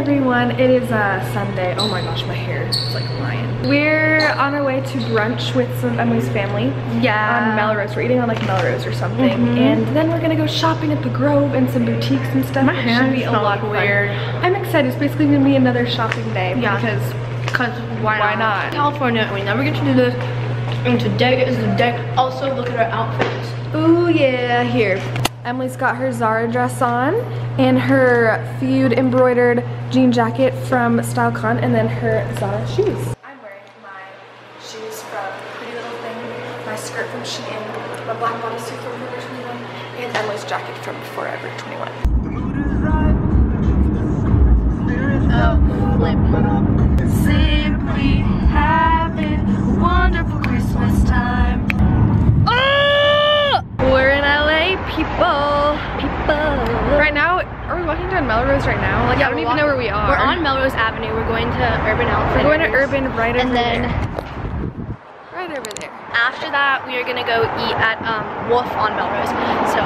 everyone. It is uh, Sunday. Oh my gosh, my hair is like a lion. We're on our way to brunch with some Emily's family. Yeah. On Melrose. We're eating on like Melrose or something. Mhm. And then we're gonna go shopping at the Grove and some boutiques and stuff. My It hand should be a lot of fun. I'm excited. It's basically gonna be another shopping day Yeah. because Cause why, Why not? California, we never get to do this. And today is the day. Also, look at our outfits. Ooh yeah, here. Emily's got her Zara dress on and her feud embroidered jean jacket from StyleCon and then her Zara shoes. I'm wearing my shoes from Pretty Little Thing, my skirt from Shein, my black bodysuit from Forever 21, and Emily's jacket from Forever 21. Oh, flip. Simply Melrose right now? Like, I don't we're even know where we are. We're on Melrose Avenue. We're going to Urban Outfitters. We're going to Urban right over And then there. Right over there. after that, we are gonna go eat at um, Wolf on Melrose. So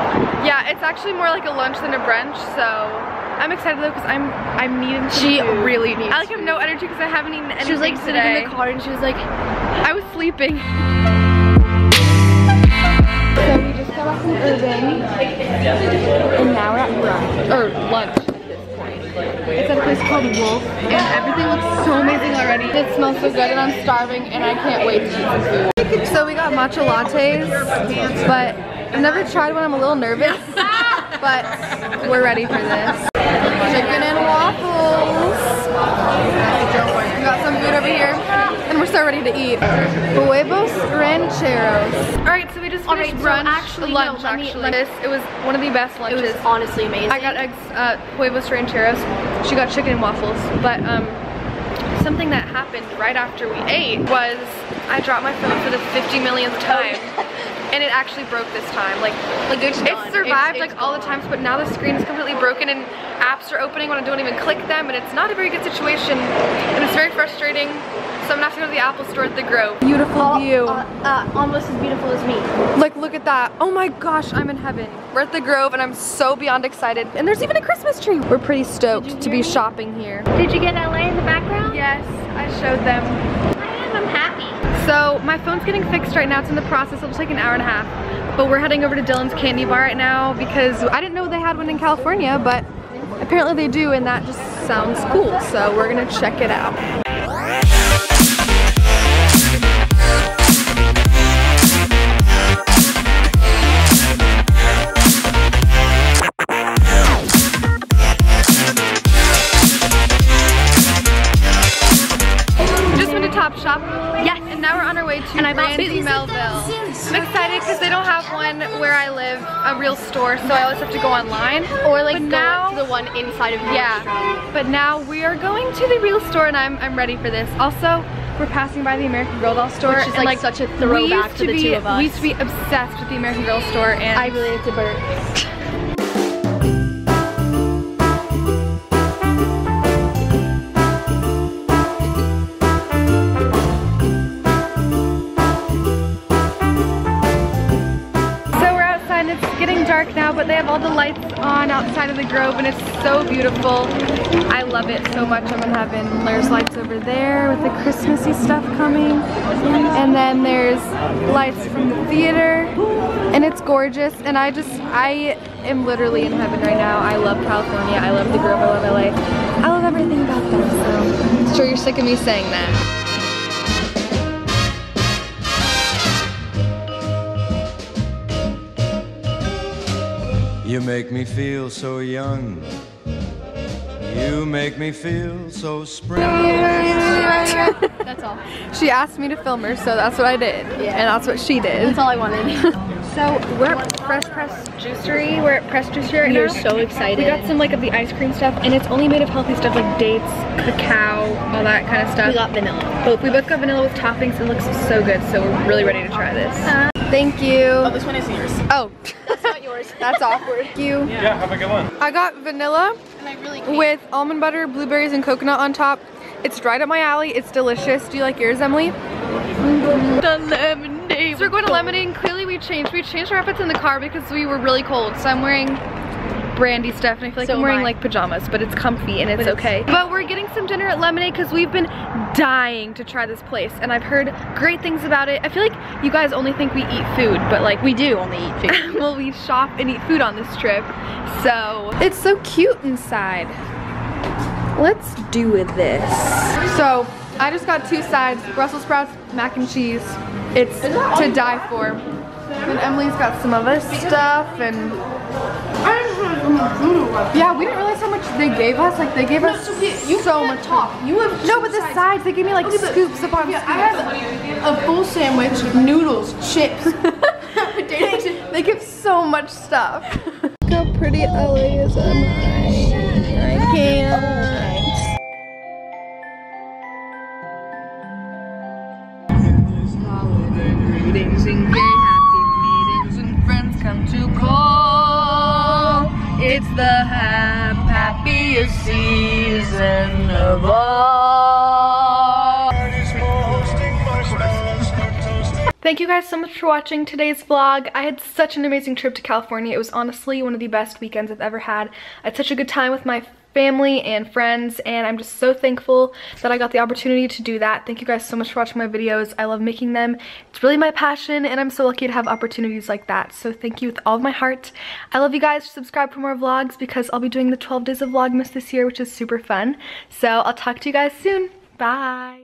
Yeah, it's actually more like a lunch than a brunch, so I'm excited though because I'm I'm needing some She food. really needs I like have food. no energy because I haven't eaten anything she was like sitting in the car and she was like, I was sleeping. So we just got off from Urban, and now we're at brunch or lunch at this point. It's at a place called Wolf, and everything looks so amazing already. It smells so good, and I'm starving, and I can't wait to eat some food. So we got matcha lattes, but I've never tried one. I'm a little nervous, but we're ready for this. Chicken and waffles. We got some food over here, and we're so ready to eat. Huevos rancheros. All right, so we just finished so brunch, actually, lunch me- actually. let- this it was one of the best it lunches. was honestly amazing. I got eggs, uh, huevos rancheros. She got chicken and waffles, but um, something that happened right after we ate was I dropped my phone for the 50 millionth time. And it actually broke this time. Like, like it's it survived It's- like it's all the times, but now the screen is completely broken and apps are opening when I don't even click them, and it's not a very good situation. And it's very frustrating. So I'm gonna have to go to the Apple store at the Grove. Beautiful All- view. Uh, uh, almost as beautiful as me. Like, look at that. Oh my gosh, I'm in heaven. We're at the Grove and I'm so beyond excited. And there's even a Christmas tree. We're pretty stoked to be me? shopping here. Did you get LA in the background? Yes, I showed them. I am. I'm happy. So my phone's getting fixed right now. It's in the process. It'll take an hour and a half. But we're heading over to Dylan's Candy Bar right now because I didn't know they had one in California, but apparently they do and that just sounds cool. So we're gonna check it out. Yes. And now we're on our way to And I bought Randy these. Melville. I'm excited because they don't have one where I live, a real store, so I always have to go online. Or like But go now- to the one inside of. Yeah, but now we are going to the real store and I'm, I'm ready for this. Also, we're passing by the American Girl doll store. Which is, and, like, such a throwback used to the be, two of us. We used to be obsessed with the American Girl store and I really like to burp. All the lights on outside of the Grove and it's so beautiful. I love it so much. I'm in heaven. There's lights over there with the Christmassy stuff coming. And then there's lights from the theater and it's gorgeous. And I just, I am literally in heaven right now. I love California. I love the Grove. I love LA. I love everything about them. So I'm sure you're sick of me saying that. You make me feel so young. You make me feel so spring. That's all. She asked me to film her, so that's what I did. Yeah. And that's what she did. That's all I wanted. So we're at Fresh Press Juicery. We're at Press Juicery right we now. are so excited. We got some like of the ice cream stuff, and it's only made of healthy stuff like dates, cacao, all that kind of stuff. We got vanilla. both. We both got vanilla with toppings. It looks so good, so we're really ready to try this. Uh, Thank you. Oh, this one is yours. Oh, That's not yours. that's awkward. Thank you. Yeah, have a good one. I got vanilla And I really with almond butter, blueberries, and coconut on top. It's right up my alley. It's delicious. Do you like yours, Emily? the lemonade. So we're going to Lemonade clearly we changed. We changed our outfits in the car because we were really cold. So I'm wearing Brandy stuff and I feel like So I'm wearing like pajamas, but it's comfy and it's, it's- okay. But we're getting some dinner at Lemonade because we've been dying to try this place and I've heard great things about it. I feel like you guys only think we eat food, but like We do only eat food. well, we shop and eat food on this trip. So it's so cute inside. Let's do this. So I just got two sides, Brussels sprouts, mac and cheese. It's to die for. And Emily's got some other stuff and yeah, we didn't realize how much they gave us. Like they gave us you so can't much talk. You have No, but the sides, they gave me like Okay, scoops upon Yeah, scoops. I have a full sandwich, noodles, chips, potato chips. They give so much stuff. Look how pretty LA is oh at night. It's the happiest season of all. Thank you guys so much for watching today's vlog. I had such an amazing trip to California. It was honestly one of the best weekends I've ever had. I had such a good time with my family and friends and I'm just so thankful that I got the opportunity to do that. Thank you guys so much for watching my videos. I love making them. It's really my passion and I'm so lucky to have opportunities like that. So thank you with all of my heart. I love you guys. Subscribe for more vlogs because I'll be doing the 12 days of Vlogmas this year which is super fun. So I'll talk to you guys soon. Bye.